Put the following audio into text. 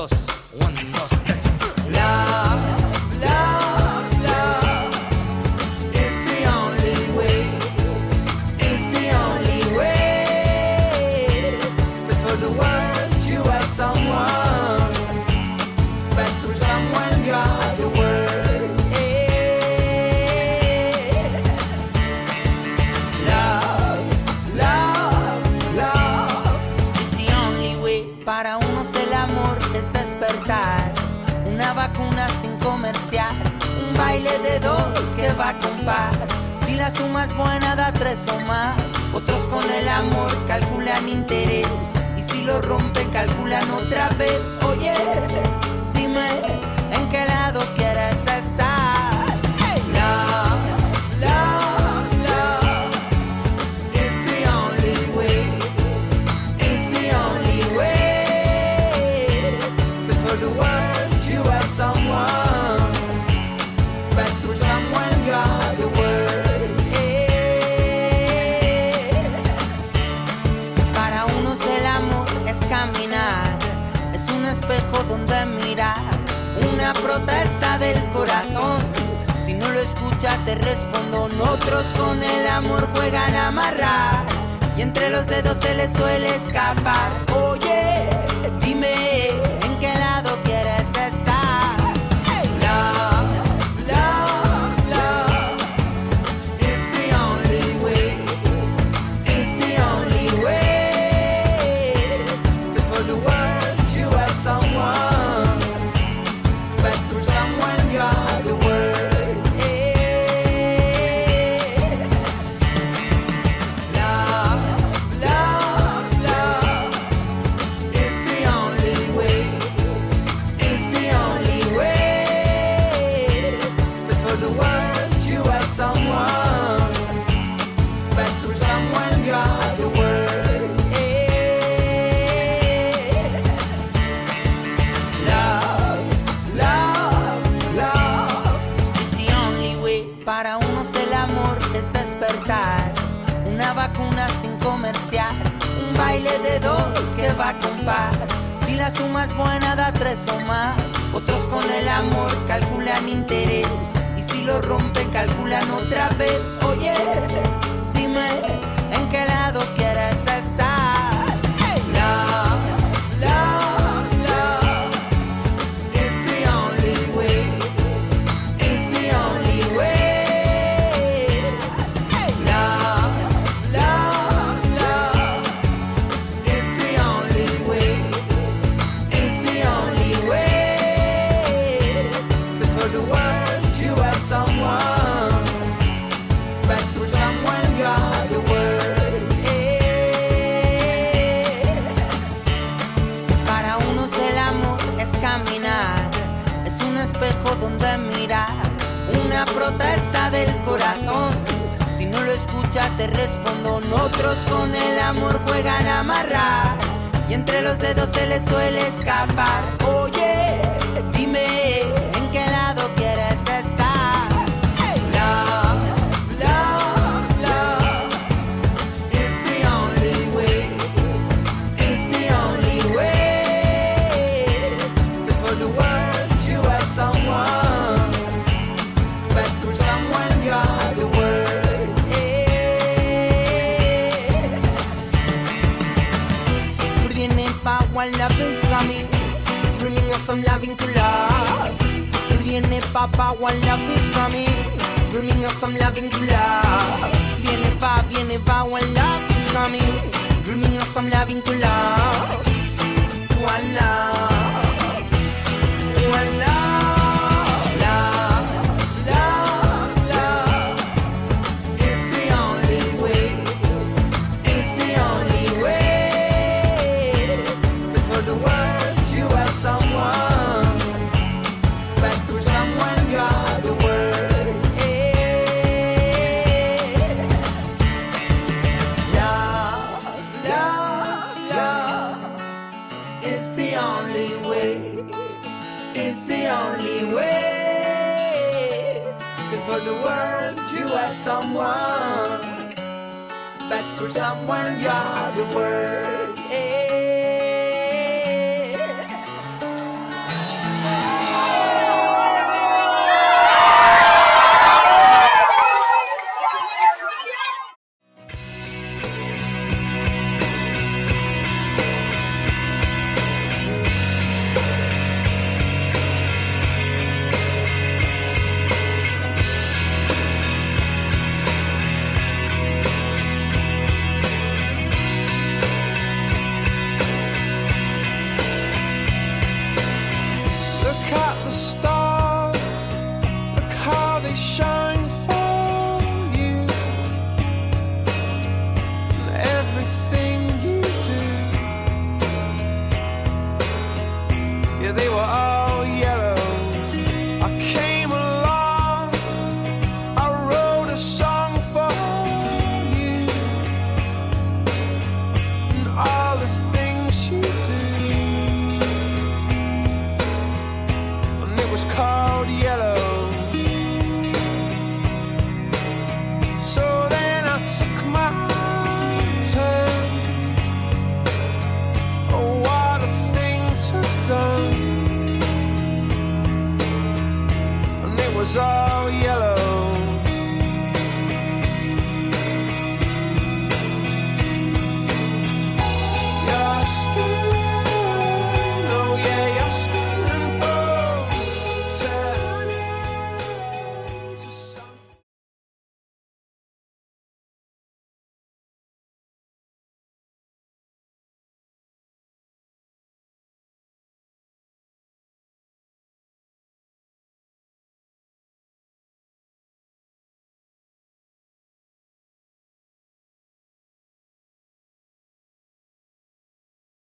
dos, one. Un baile de dos que va con paz. Si la suma es buena, da tres o más. Otros con el amor calculan interés. Y si lo rompen, calculan otra vez. Oye, dime en qué lado quieres. escucha se responden otros con el amor juegan a amarrar y entre los dedos se les suele escapar. Oye, dime. Un baile de dos que va con paz. Si la suma es buena, da tres o más. Otros con el amor calculan interés. Y si lo rompen, calculan otra vez. Oye, dime. Si no lo escuchas te respondo, otros con el amor juegan a amarrar. Y entre los dedos se les suele escapar. Oye, dime. papá, one love is coming. Bringing us some loving to love. Viene va, viene va, one love is coming. Bringing us some loving to love. One love. someone, you're the word. Hey. caught the star. are